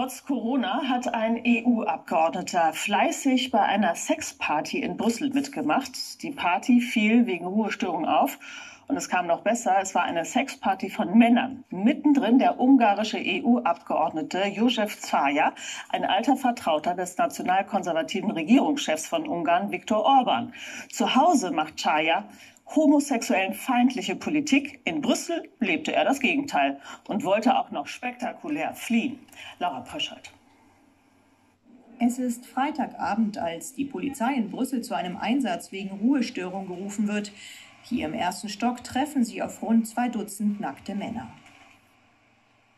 Trotz Corona hat ein EU-Abgeordneter fleißig bei einer Sexparty in Brüssel mitgemacht. Die Party fiel wegen Ruhestörung auf. Und es kam noch besser, es war eine Sexparty von Männern. Mittendrin der ungarische EU-Abgeordnete Josef Zaja, ein alter Vertrauter des nationalkonservativen Regierungschefs von Ungarn, Viktor Orban. Zu Hause macht Zaja homosexuellen feindliche Politik. In Brüssel lebte er das Gegenteil und wollte auch noch spektakulär fliehen. Laura Pöschert. Es ist Freitagabend, als die Polizei in Brüssel zu einem Einsatz wegen Ruhestörung gerufen wird. Hier im ersten Stock treffen sie auf rund zwei Dutzend nackte Männer.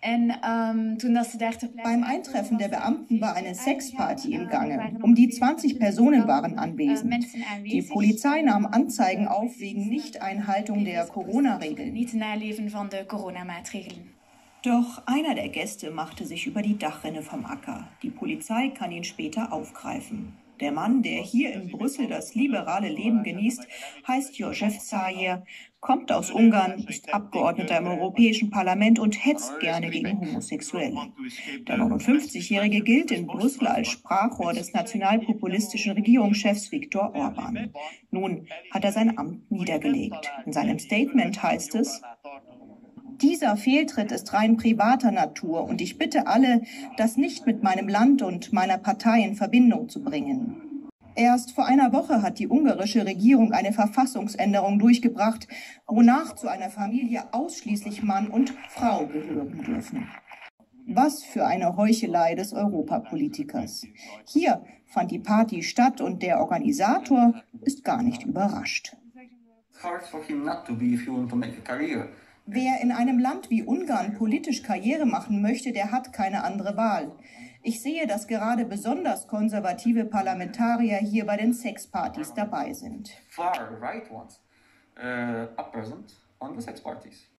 Beim Eintreffen der Beamten war eine Sexparty im Gange. Um die 20 Personen waren anwesend. Die Polizei nahm Anzeigen auf wegen Nichteinhaltung der Corona-Regeln. Doch einer der Gäste machte sich über die Dachrinne vom Acker. Die Polizei kann ihn später aufgreifen. Der Mann, der hier in Brüssel das liberale Leben genießt, heißt Josef Zajer, kommt aus Ungarn, ist Abgeordneter im Europäischen Parlament und hetzt gerne gegen Homosexuelle. Der 59-Jährige gilt in Brüssel als Sprachrohr des nationalpopulistischen Regierungschefs Viktor Orban. Nun hat er sein Amt niedergelegt. In seinem Statement heißt es, dieser Fehltritt ist rein privater Natur und ich bitte alle, das nicht mit meinem Land und meiner Partei in Verbindung zu bringen. Erst vor einer Woche hat die ungarische Regierung eine Verfassungsänderung durchgebracht, wonach zu einer Familie ausschließlich Mann und Frau gehören dürfen. Was für eine Heuchelei des Europapolitikers. Hier fand die Party statt und der Organisator ist gar nicht überrascht. Wer in einem Land wie Ungarn politisch Karriere machen möchte, der hat keine andere Wahl. Ich sehe, dass gerade besonders konservative Parlamentarier hier bei den Sexpartys dabei sind. Far right ones, uh, are present on the sex parties.